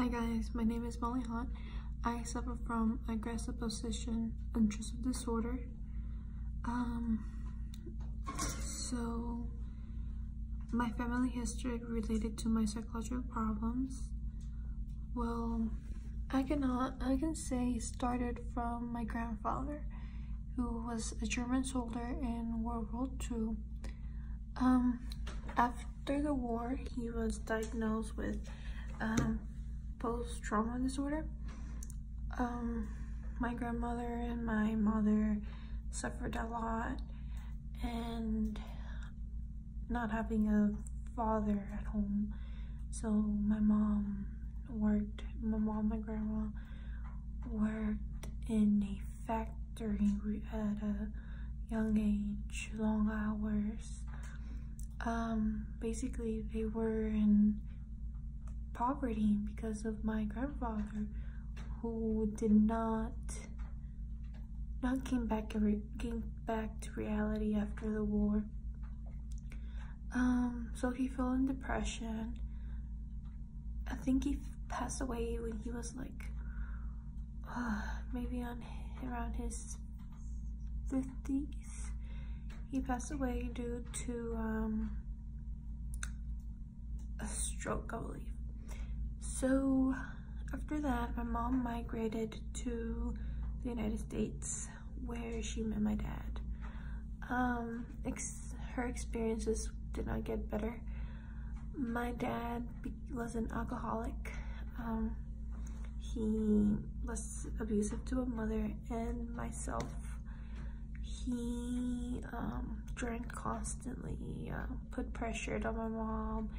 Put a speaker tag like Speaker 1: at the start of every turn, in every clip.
Speaker 1: Hi guys, my name is Molly Hunt. I suffer from aggressive possession intrusive disorder. Um, so my family history related to my psychological problems. Well, I cannot, I can say started from my grandfather, who was a German soldier in World War II. Um, after the war, he was diagnosed with um, post-trauma disorder. Um, my grandmother and my mother suffered a lot and not having a father at home. So my mom worked, my mom, my grandma worked in a factory at a young age, long hours. Um, basically they were in poverty because of my grandfather who did not not came back came back to reality after the war. Um so he fell in depression. I think he passed away when he was like uh, maybe on around his 50s he passed away due to um a stroke i believe so after that, my mom migrated to the United States where she met my dad. Um, ex her experiences did not get better. My dad was an alcoholic. Um, he was abusive to my mother and myself. He um, drank constantly, uh, put pressure on my mom,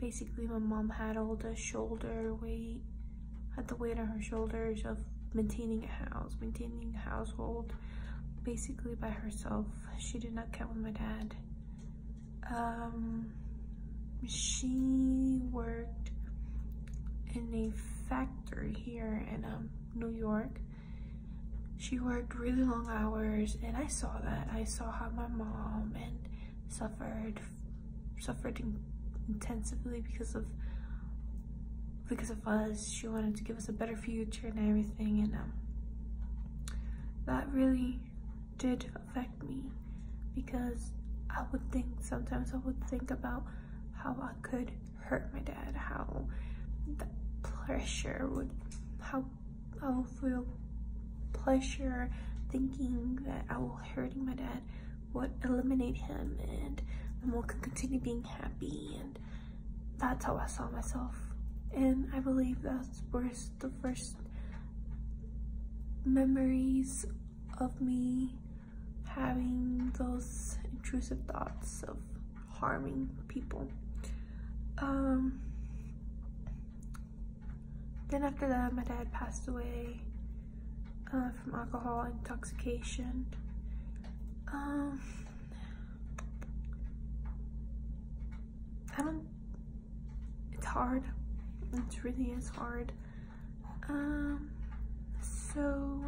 Speaker 1: basically my mom had all the shoulder weight had the weight on her shoulders of maintaining a house maintaining a household basically by herself. She did not care with my dad. Um she worked in a factory here in um, new york. She worked really long hours and i saw that. I saw how my mom and suffered suffered intensively because of because of us. She wanted to give us a better future and everything and um that really did affect me because I would think sometimes I would think about how I could hurt my dad how the pressure would how I will feel pleasure thinking that I will hurting my dad would eliminate him and and we can continue being happy and that's how I saw myself. And I believe that's was the first memories of me having those intrusive thoughts of harming people. Um then after that my dad passed away uh, from alcohol intoxication. Um I don't, it's hard. It really is hard. Um, so,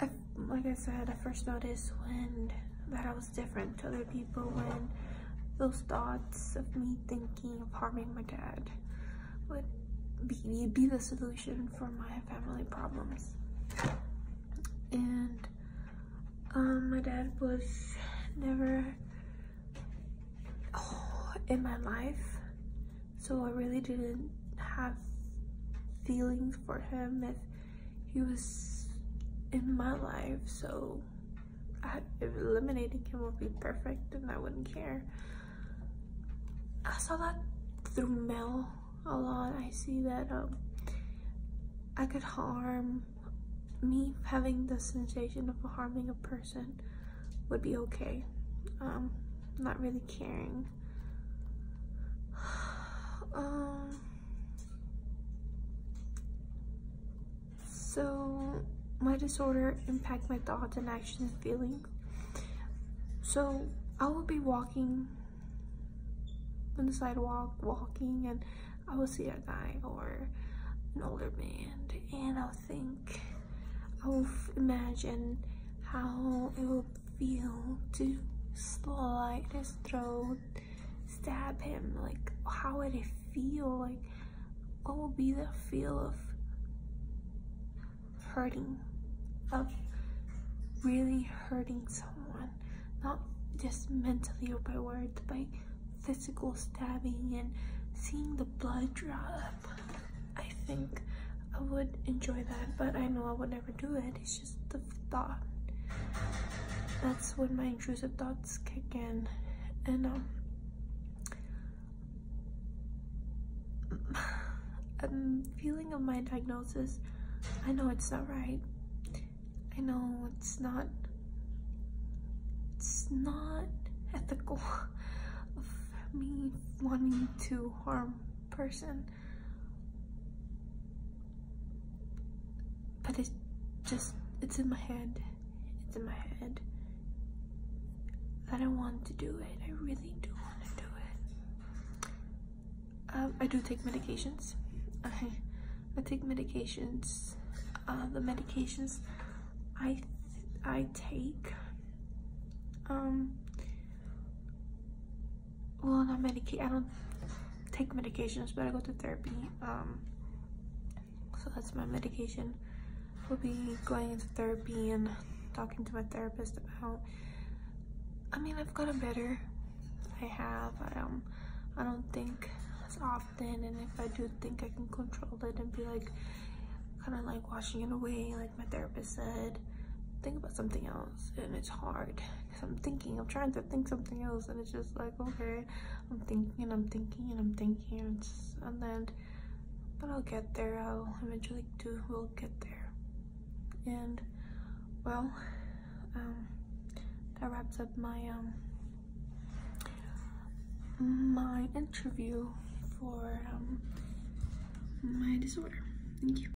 Speaker 1: I, like I said, I first noticed when that I was different to other people when those thoughts of me thinking of harming my dad would be, be the solution for my family problems. And um, my dad was never in my life. So I really didn't have feelings for him if he was in my life. So I, eliminating him would be perfect and I wouldn't care. I saw that through Mel a lot. I see that um I could harm me having the sensation of harming a person would be okay. Um not really caring um, so my disorder impact my thoughts and actions and feelings. So I will be walking on the sidewalk, walking, and I will see a guy or an older man, and I'll think, I will imagine how it will feel to slit his throat, stab him, like how would it feel like what will be the feel of hurting, of really hurting someone, not just mentally or by words, by physical stabbing and seeing the blood drop. I think I would enjoy that, but I know I would never do it. It's just the thought. That's when my intrusive thoughts kick in, and um, I'm feeling of my diagnosis. I know it's not right. I know it's not. It's not ethical of me wanting to harm person. But it's just, it's in my head. It's in my head. I don't want to do it. I really do want to do it. Um, I do take medications. I, I take medications. Uh, the medications I I take um well not medicate I don't take medications but I go to therapy um so that's my medication we'll be going into therapy and talking to my therapist about I mean I've gotten better I have I um I don't think as often and if I do think I can control it and be like kind of like washing it away like my therapist said think about something else. And it's hard because i'm thinking i'm trying to think something else and it's just like okay i'm thinking and i'm thinking and i'm thinking and, just, and then but i'll get there. I'll eventually do we'll get there. And well um that wraps up my um my interview for um my disorder. Thank you